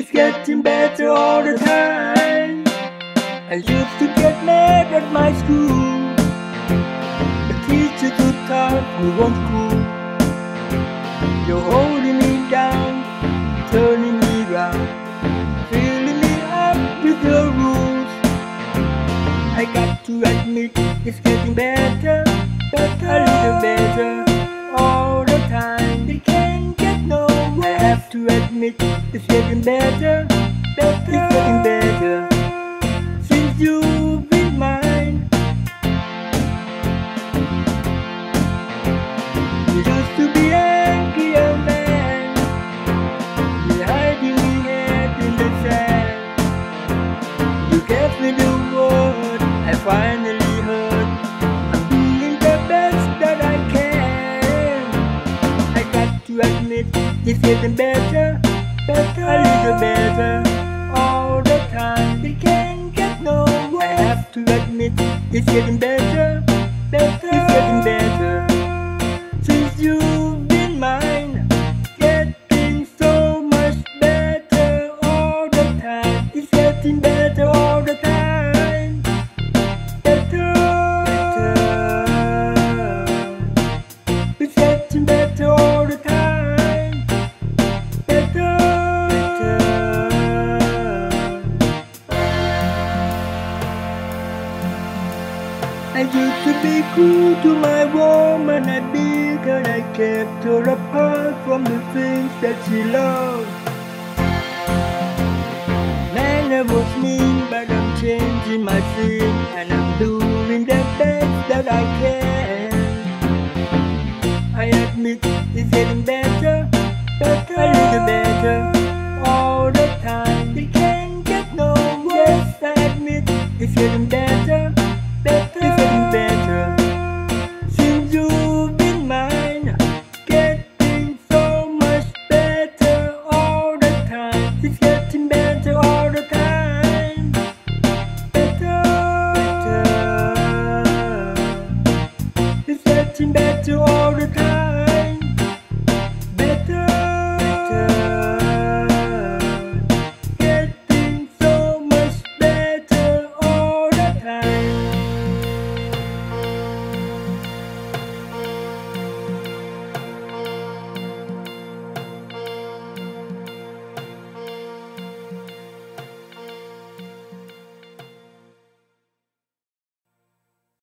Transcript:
It's getting better all the time. I used to get mad at my school. The teacher took time we won't school. You're holding me down, turning me round, filling me up with your rules. I got to admit it's getting better, better have to admit it's getting better, better, it's getting better since you've been mine. You used to be angry old man, you hiding your head in the sand. You gave me the word I finally heard. I'm doing the best that I can. I got to admit it's getting better, better, a little better all the time. It can't get no. I have to admit it's getting better, I used to be cool to my woman, I beat her, I kept her apart from the things that she loved. Man, I was mean, but I'm changing my sin, and I'm doing the best that I can. I admit it's getting better, better, a little better It's getting better all the time. Better. It's getting better all the time.